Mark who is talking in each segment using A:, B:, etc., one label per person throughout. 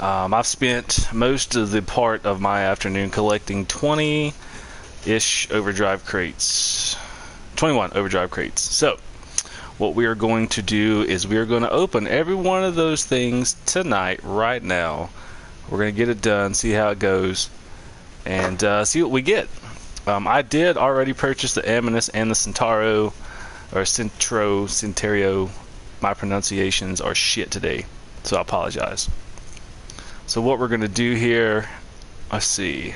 A: Um, I've spent most of the part of my afternoon collecting 20 ish overdrive crates. 21 overdrive crates. So, what we are going to do is we are going to open every one of those things tonight, right now. We're going to get it done, see how it goes, and uh, see what we get. Um, I did already purchase the Animus and the Centauro, or Centro, Centerio. My pronunciations are shit today, so I apologize. So what we're going to do here, let's see.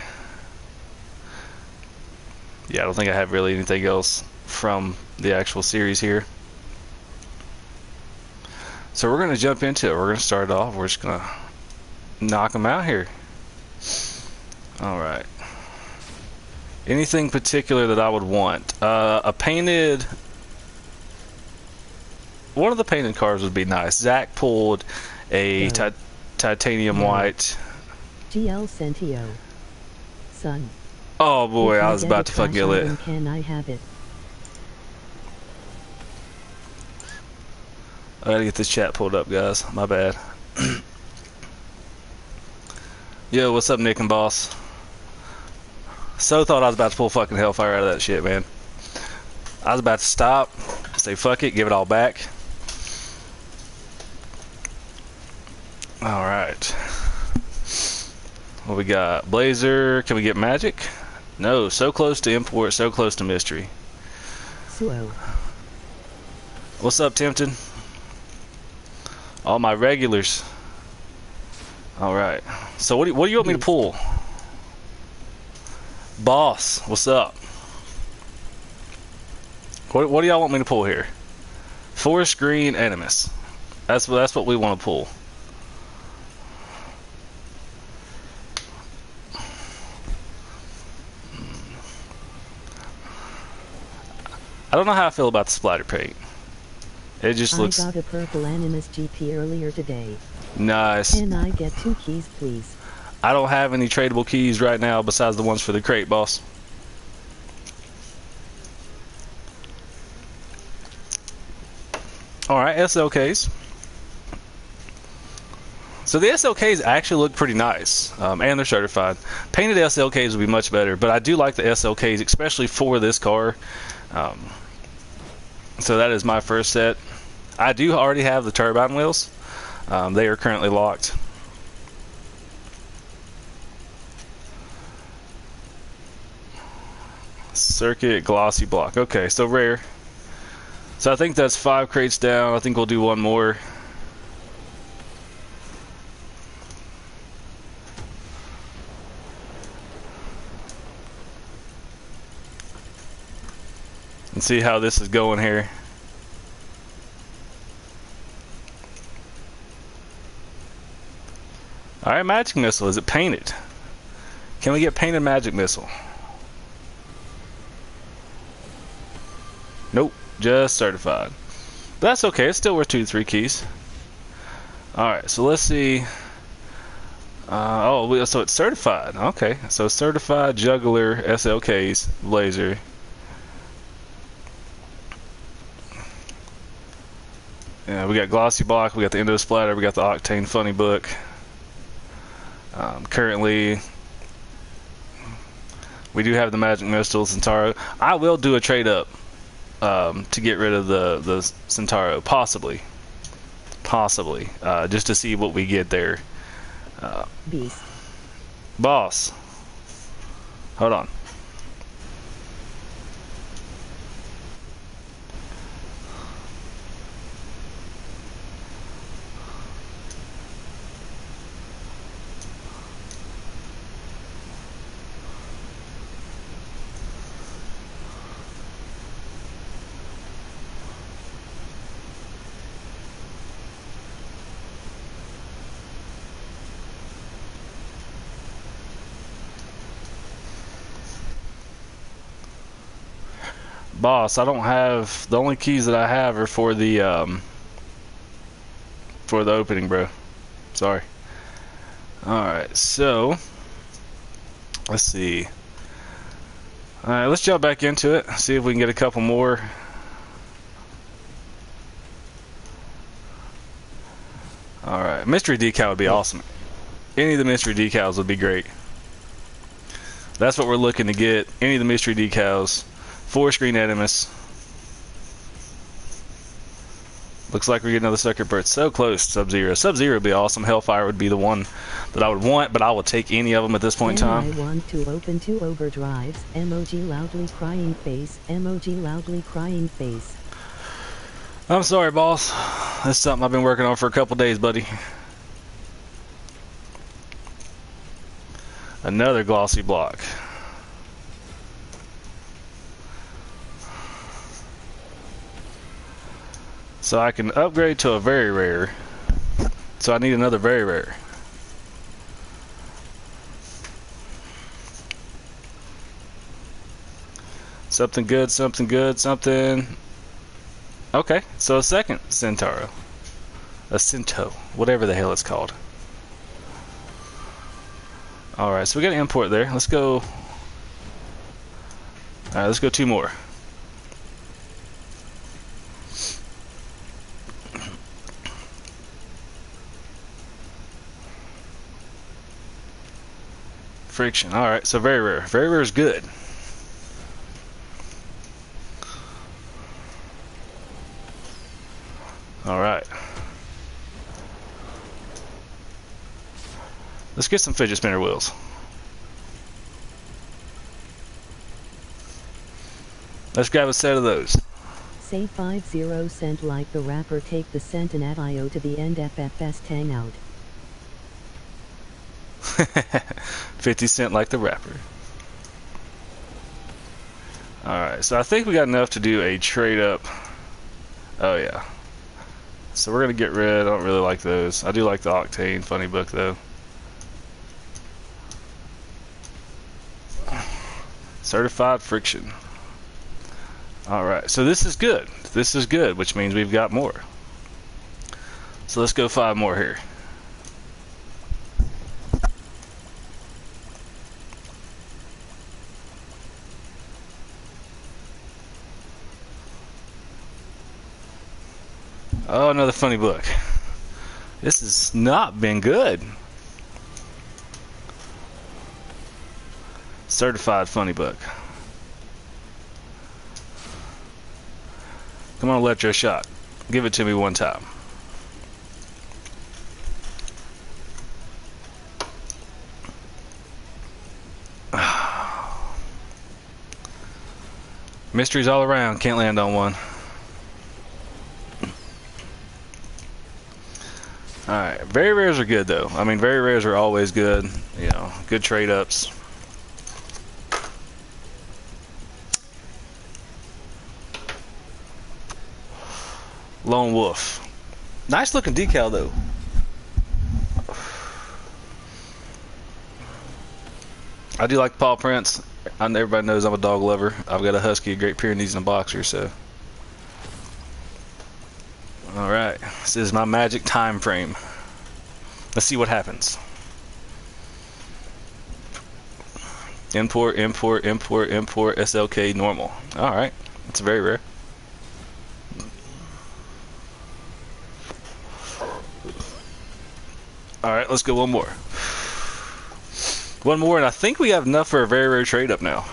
A: Yeah, I don't think I have really anything else from the actual series here. So we're going to jump into it. We're going to start off. We're just going to knock them out here. All right. Anything particular that I would want? Uh, a painted. One of the painted cars would be nice. Zach pulled a
B: Yeah.
A: Ti- titanium
B: Yeah.
A: white.
B: GL Centio. Son.
A: Oh boy, I was about to fucking
B: trash
A: get lit.
B: Can I have it?
A: I gotta get this chat pulled up, guys. My bad. Yo, what's up, Nick and Boss? So thought I was about to pull fucking hellfire out of that shit, man. I was about to stop, say fuck it, give it all back. Alright. What we got? Blazer, can we get magic? No, so close to import, so close to mystery.
B: Suo.
A: What's up, Tempted? All my regulars. All right. So what do you, what do you want me to pull? Boss, what's up? What what do y'all want me to pull here? Forest Green Animus. That's what that's what we want to pull. I don't know how I feel about the splatter paint. It just
B: I
A: looks
B: got a purple Animus GP earlier today.
A: nice.
B: Can I get two keys, please?
A: I don't have any tradable keys right now besides the ones for the crate, boss. Alright, SLKs. So the SLKs actually look pretty nice, um, and they're certified. Painted SLKs would be much better, but I do like the SLKs, especially for this car. Um, so that is my first set. I do already have the turbine wheels. Um, they are currently locked. Circuit glossy block. Okay, so rare. So I think that's five crates down. I think we'll do one more. See how this is going here. Alright, magic missile. Is it painted? Can we get painted magic missile? Nope, just certified. But that's okay, it's still worth two to three keys. Alright, so let's see. Uh, oh, so it's certified. Okay, so certified juggler SLKs laser. Yeah, we got glossy block, we got the endo splatter, we got the octane funny book. Um, currently, we do have the magic missile Centauro. I will do a trade up um, to get rid of the the Centauro, possibly, possibly, uh, just to see what we get there.
B: Beast.
A: Boss, hold on. Boss, I don't have the only keys that I have are for the um for the opening, bro. Sorry. Alright, so let's see. Alright, let's jump back into it, see if we can get a couple more. Alright, mystery decal would be awesome. Any of the mystery decals would be great. That's what we're looking to get. Any of the mystery decals. Forest Green Animus. Looks like we're getting another sucker bird. So close, Sub Zero. Sub Zero would be awesome. Hellfire would be the one that I would want, but I will take any of them at this point in time.
B: I want to open two overdrives. Emoji loudly crying face. Emoji loudly crying face.
A: I'm sorry, boss. That's something I've been working on for a couple days, buddy. Another glossy block. So I can upgrade to a very rare. So I need another very rare. Something good, something good, something. Okay, so a second Centauro. A Cento, whatever the hell it's called. Alright, so we got an import there. Let's go. Alright, let's go two more. Friction. Alright, so very rare. Very rare is good. Alright. Let's get some fidget spinner wheels. Let's grab a set of those.
B: Say 50 cent like the rapper take the cent and add IO to the end FFS hangout.
A: 50 Cent like the rapper. Alright, so I think we got enough to do a trade up. Oh, yeah. So we're going to get rid. I don't really like those. I do like the Octane funny book, though. Certified friction. Alright, so this is good. This is good, which means we've got more. So let's go five more here. Oh, another funny book. This has not been good. Certified funny book. Come on, your shot. Give it to me one time. Mysteries all around. Can't land on one. Alright, very rares are good though. I mean, very rares are always good. You know, good trade ups. Lone Wolf. Nice looking decal though. I do like paw prints. I know everybody knows I'm a dog lover. I've got a husky, a Great Pyrenees, and a boxer, so. Alright, this is my magic time frame. Let's see what happens. Import, import, import, import, SLK normal. Alright, it's very rare. Alright, let's go one more. One more, and I think we have enough for a very rare trade up now.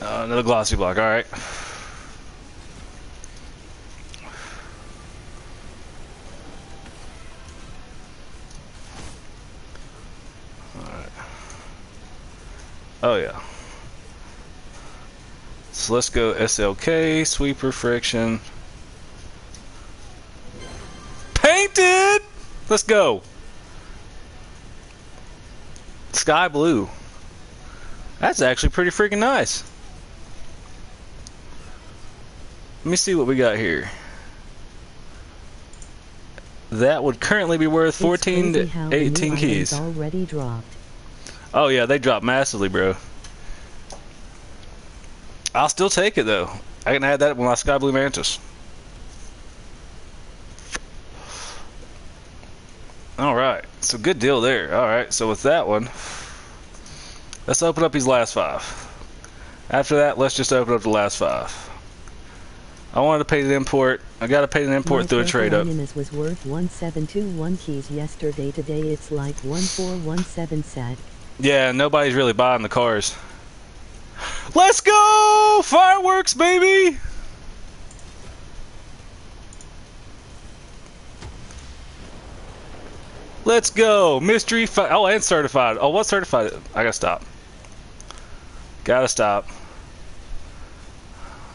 A: Uh, another glossy block, alright. Oh yeah. So let's go SLK, sweeper friction. Painted! Let's go. Sky blue. That's actually pretty freaking nice. Let me see what we got here. That would currently be worth 14
B: It's crazy how
A: to 18 keys.
B: Already dropped.
A: Oh yeah, they dropped massively, bro. I'll still take it though. I can add that with my sky blue mantis. All right, so good deal there. All right, so with that one, let's open up these last five. After that, let's just open up the last five. I wanted to pay the import. I got to pay the import
B: My
A: through a trade up.
B: Animus was worth 1721 keys yesterday. Today it's like 1417 sad.
A: Yeah, nobody's really buying the cars. Let's go! Fireworks, baby! Let's go! Mystery Oh, and certified. Oh, what certified? I gotta stop. Gotta stop.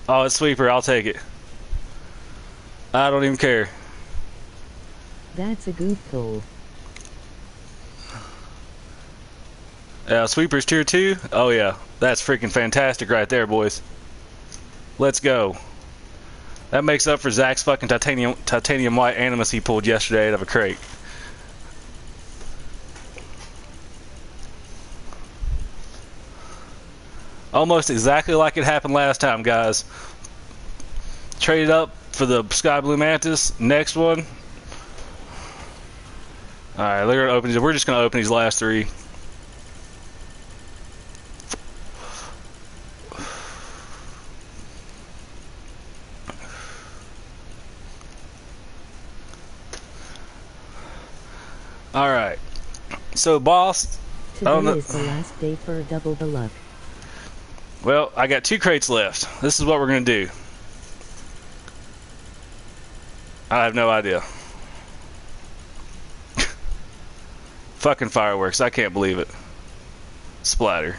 A: Oh, it's sweeper. I'll take it. I don't even care.
B: That's a good pull.
A: Yeah, sweepers tier two. Oh yeah, that's freaking fantastic right there, boys. Let's go. That makes up for Zach's fucking titanium titanium white animus he pulled yesterday out of a crate. Almost exactly like it happened last time, guys. Traded up for the sky blue mantis. Next one. All right, they're gonna open. We're just gonna open these last three. All right. So, boss.
B: Today
A: no.
B: is the last day for double the luck.
A: Well, I got two crates left. This is what we're gonna do. I have no idea. Fucking fireworks! I can't believe it. Splatter.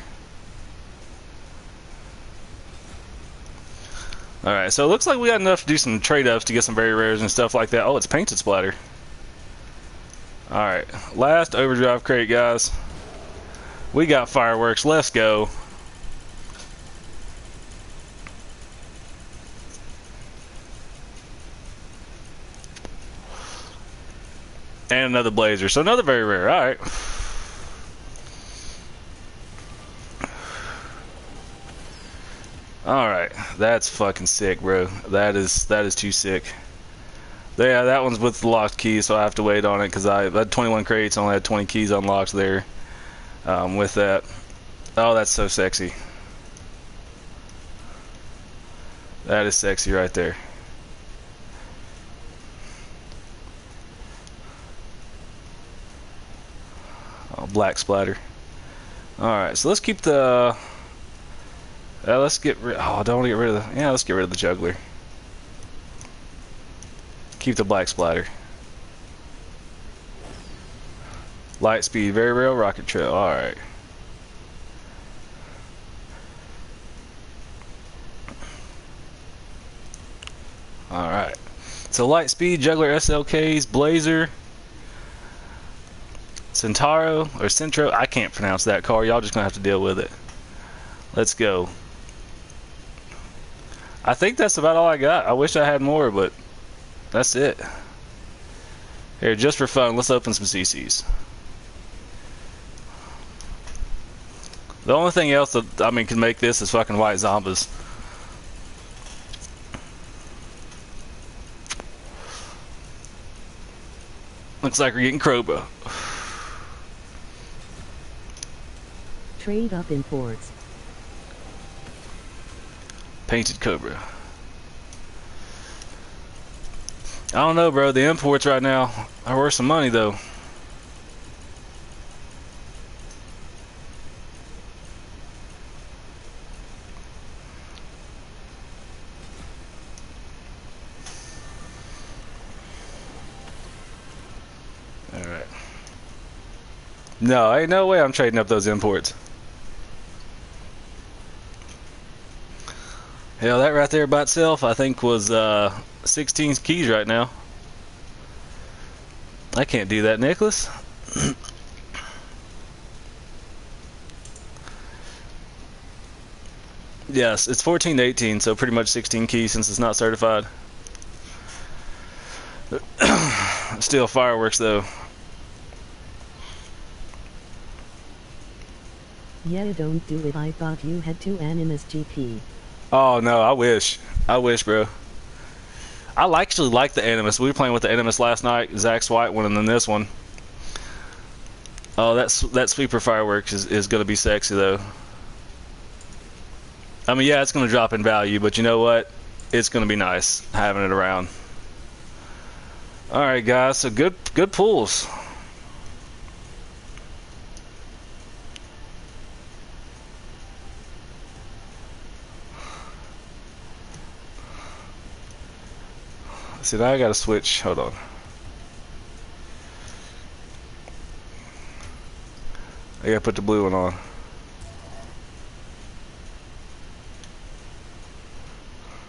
A: All right, so it looks like we got enough to do some trade ups to get some very rares and stuff like that. Oh, it's painted splatter. All right, last overdrive crate, guys. We got fireworks. Let's go. And another blazer. So another very rare. All right. All right. That's fucking sick, bro. That is that is too sick. Yeah, that one's with the locked key, so I have to wait on it because I had 21 crates, only had 20 keys unlocked there. Um, with that. Oh, that's so sexy. That is sexy right there. Oh, black splatter. Alright, so let's keep the. Uh, let's get rid. Oh, I don't want to get rid of the. Yeah, let's get rid of the juggler. Keep the black splatter. Light speed, very real rocket trail. Alright. Alright. So light speed, juggler SLKs, blazer. Centauro or Centro. I can't pronounce that car. Y'all just gonna have to deal with it. Let's go. I think that's about all I got. I wish I had more, but that's it. Here, just for fun, let's open some CCs. The only thing else that I mean can make this is fucking white zombies. Looks like we're getting Kroba.
B: Trade up imports.
A: Painted Cobra. I don't know, bro. The imports right now are worth some money, though. Alright. No, ain't no way I'm trading up those imports. Hell, that right there by itself, I think, was uh, 16 keys right now. I can't do that, Nicholas. yes, it's 14 to 18, so pretty much 16 keys since it's not certified. Still fireworks, though.
B: Yeah, don't do it. I thought you had two Animus GP.
A: Oh no, I wish. I wish, bro. I actually like the Animus. We were playing with the Animus last night. Zach's white one, and then this one. Oh, that's that sweeper fireworks is, is gonna be sexy though. I mean, yeah, it's gonna drop in value, but you know what? it's going to be nice having it around. All right, guys. So good, good pulls. See, now I got to switch. Hold on. I got to put the blue one on.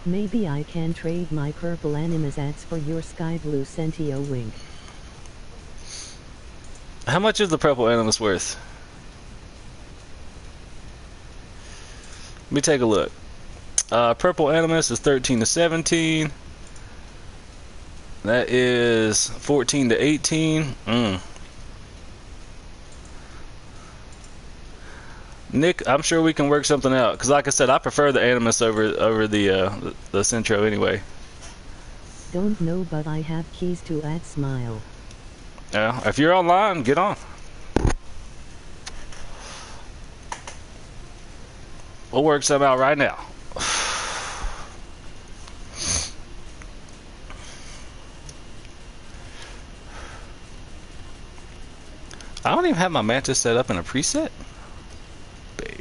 B: Maybe I can trade my purple Animus ads for your sky blue Centio wing.
A: How much is the purple animus worth? Let me take a look. Uh, purple animus is 13 to 17. That is 14 to 18. Mm. Nick, I'm sure we can work something out. Because, like I said, I prefer the animus over over the uh, the Centro anyway.
B: Don't know but I have keys to add smile.
A: Yeah, if you're online, get on. We'll work something out right now. I don't even have my mantis set up in a preset. Babe.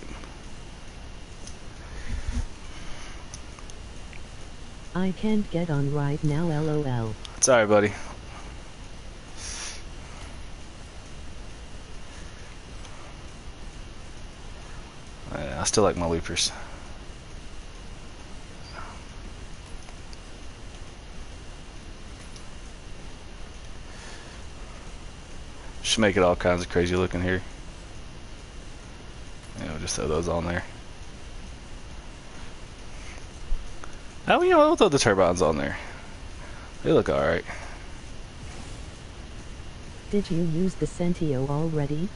B: I can't get on right now lol.
A: Sorry, buddy. Uh, I still like my loopers. Should make it all kinds of crazy looking here. Yeah, we'll just throw those on there. Oh, you know, we'll throw the turbines on there. They look alright.
B: Did you use the Centio already?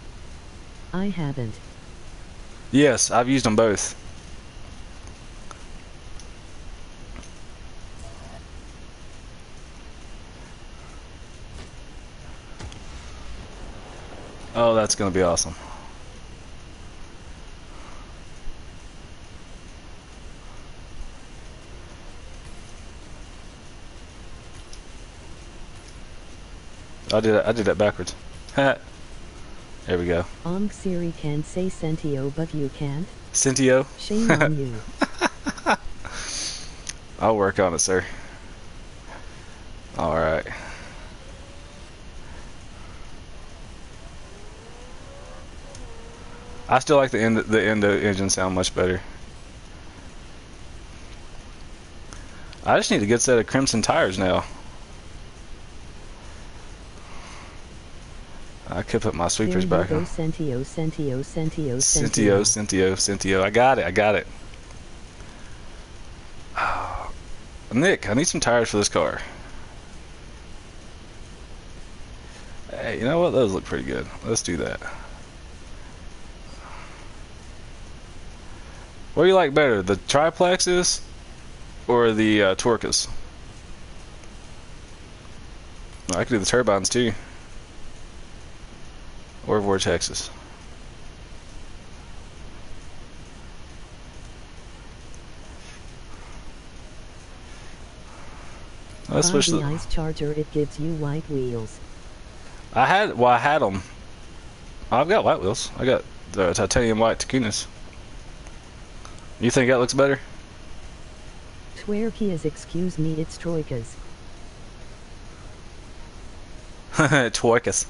B: I haven't.
A: Yes, I've used them both. Oh, that's going to be awesome. I did that, I did that backwards. there we go.
B: Ong Siri can say Sentio but you can't?
A: Cintio,
B: Shame on you.
A: I'll work on it, sir. All right. I still like the end the endo engine sound much better. I just need a good set of crimson tires now. I could put my sweepers back
B: go
A: on.
B: Sentio, Sentio, Sentio,
A: Cintio, Cintio, Cintio. I got it. I got it. Ah, Nick, I need some tires for this car. Hey, you know what? Those look pretty good. Let's do that. What do you like better, the triplexes or the uh, Torcas? I could do the turbines too. Or vortexes. Let's switch
B: the
A: the.
B: ice charger, it gives you white wheels.
A: I had, well, I had them. I've got white wheels. I got the titanium white Takunas. You think that looks better?
B: Swear he is excuse me it's troikas.
A: Torcas.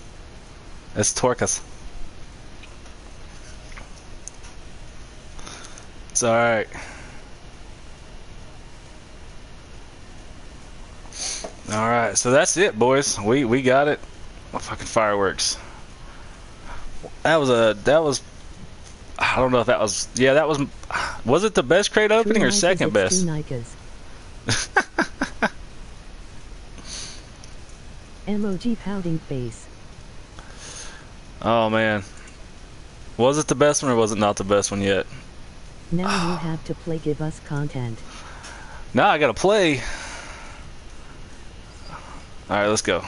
A: It's Torcas. It's alright. Alright, so that's it, boys. We we got it. Oh, fucking fireworks. That was a that was I don't know if that was yeah, that was was it the best crate opening or second best?
B: Emoji pouting face.
A: Oh man. Was it the best one or was it not the best one yet?
B: Now you have to play give us content.
A: Now I gotta play. Alright, let's go.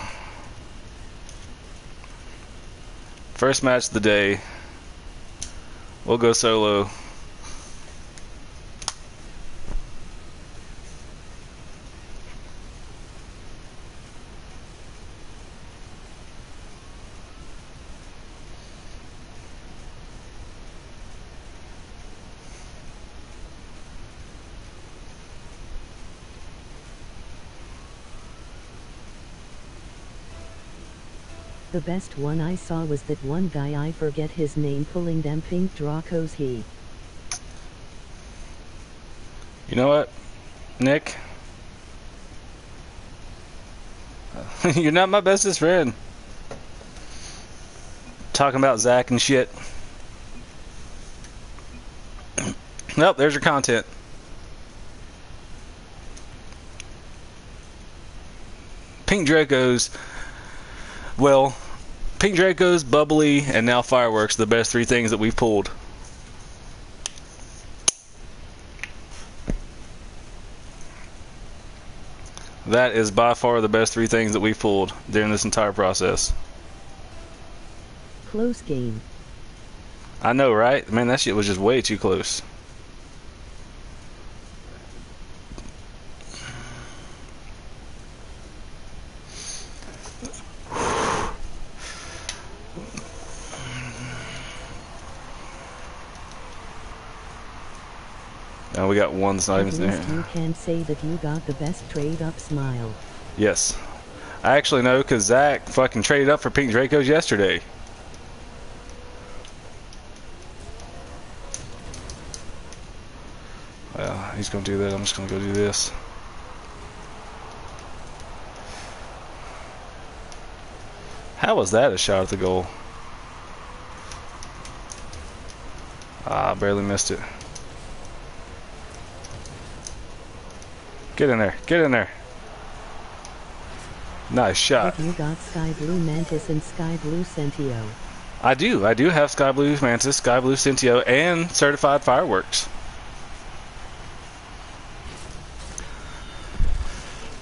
A: First match of the day. We'll go solo.
B: The best one I saw was that one guy I forget his name pulling them pink Dracos he.
A: You know what, Nick? You're not my bestest friend. Talking about Zach and shit. Nope, there's your content. Pink Dracos. Well, Pink Dracos, Bubbly, and now Fireworks, the best three things that we've pulled. That is by far the best three things that we've pulled during this entire process.
B: Close game.
A: I know, right? Man, that shit was just way too close. Now one that's not even there.
B: you can say that you got the best trade up smile.
A: Yes. I actually know because Zach fucking traded up for Pink Dracos yesterday. Well, he's going to do that. I'm just going to go do this. How was that a shot at the goal? Ah, barely missed it. Get in there. Get in there. Nice shot.
B: But you got Sky Blue Mantis and Sky Blue Centio.
A: I do. I do have Sky Blue Mantis, Sky Blue Cintio, and Certified Fireworks.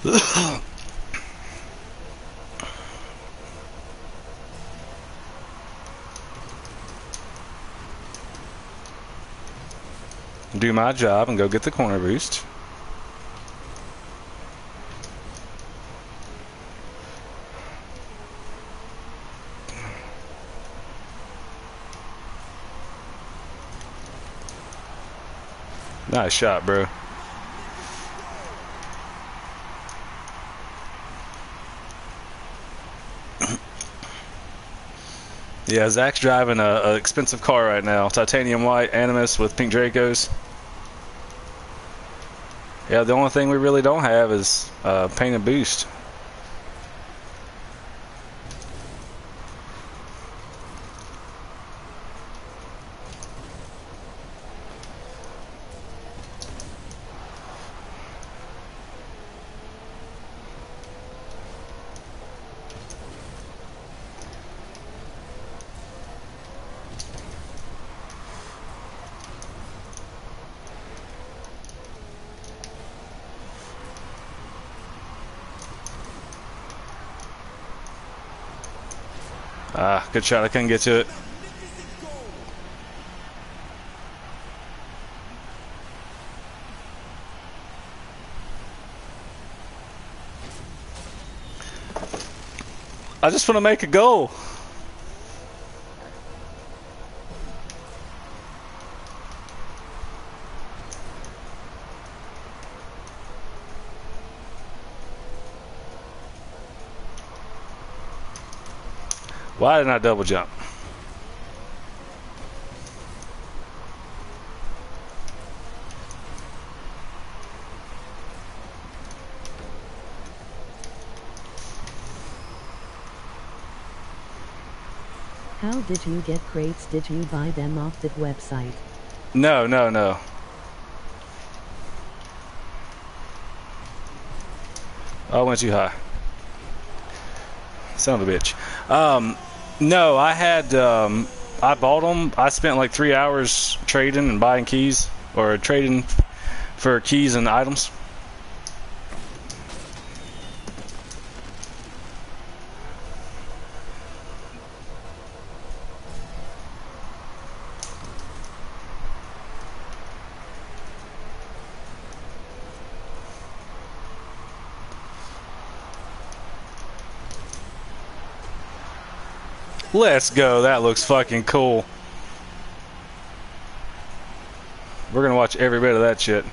A: do my job and go get the corner boost. Nice shot, bro. yeah, Zach's driving a, a expensive car right now. Titanium white Animus with pink Dracos. Yeah, the only thing we really don't have is uh, painted boost. Ah, good shot. I couldn't get to it. I just want to make a goal. Why didn't I double jump?
B: How did you get crates? Did you buy them off the website?
A: No, no, no. I went too high. Son of a bitch. Um, no, I had. Um, I bought them. I spent like three hours trading and buying keys, or trading for keys and items. Let's go. That looks fucking cool. We're gonna watch every bit of that shit.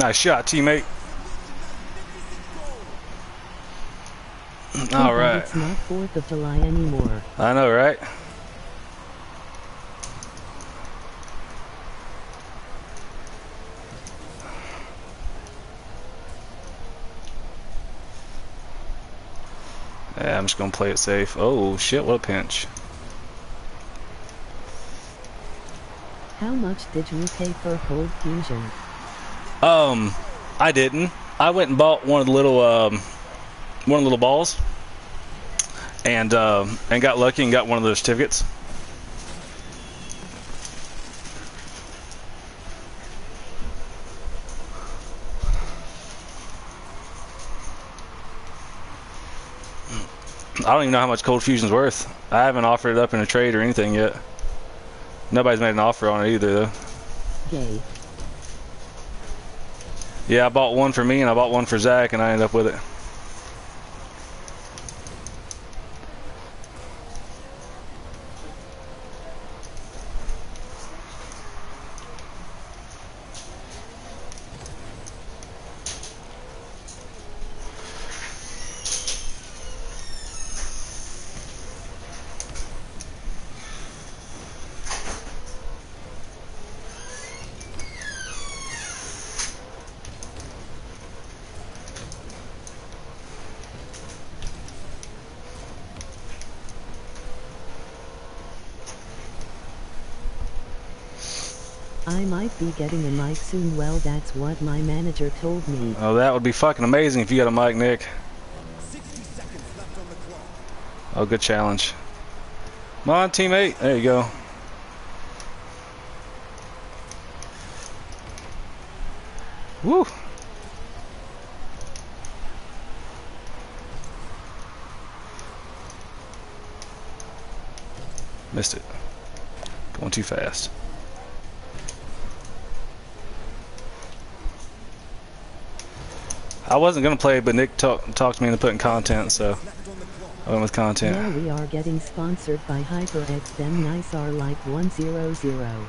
A: Nice shot, teammate. All right.
B: It's not 4th of July anymore.
A: I know, right? Yeah, I'm just gonna play it safe. Oh shit, what a pinch.
B: How much did you pay for Cold Fusion?
A: Um, I didn't. I went and bought one of the little um, one of the little balls, and um, and got lucky and got one of those certificates. I don't even know how much Cold Fusion's worth. I haven't offered it up in a trade or anything yet. Nobody's made an offer on it either, though.
B: Gay.
A: Yeah, I bought one for me and I bought one for Zach, and I ended up with it.
B: I might be getting a mic soon. Well, that's what my manager told me.
A: Oh, that would be fucking amazing if you got a mic, Nick.
C: 60 seconds left on the clock.
A: Oh, good challenge. Come on, teammate. There you go. Woo. Missed it. Going too fast. I wasn't gonna play, but Nick talked talked me into putting content, so
C: Left on the clock.
A: I went with content.
B: Now we are getting sponsored by HyperX. Them nice are like 100.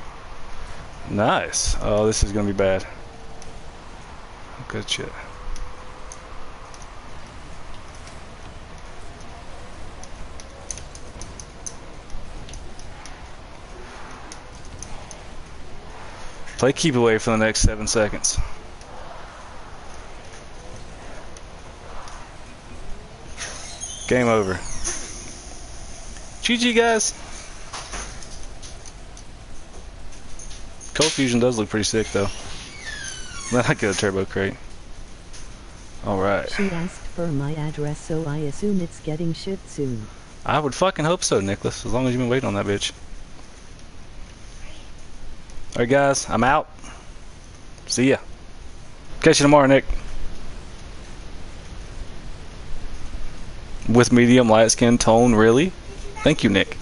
A: Nice. Oh, this is gonna be bad. Good shit. Play keep away for the next seven seconds. Game over. GG, guys. Cold Fusion does look pretty sick, though. Then I get a turbo crate. Alright.
B: She asked for my address, so I assume it's getting shipped soon.
A: I would fucking hope so, Nicholas, as long as you've been waiting on that bitch. Alright, guys, I'm out. See ya. Catch you tomorrow, Nick. With medium light skin tone, really? Thank you, Nick.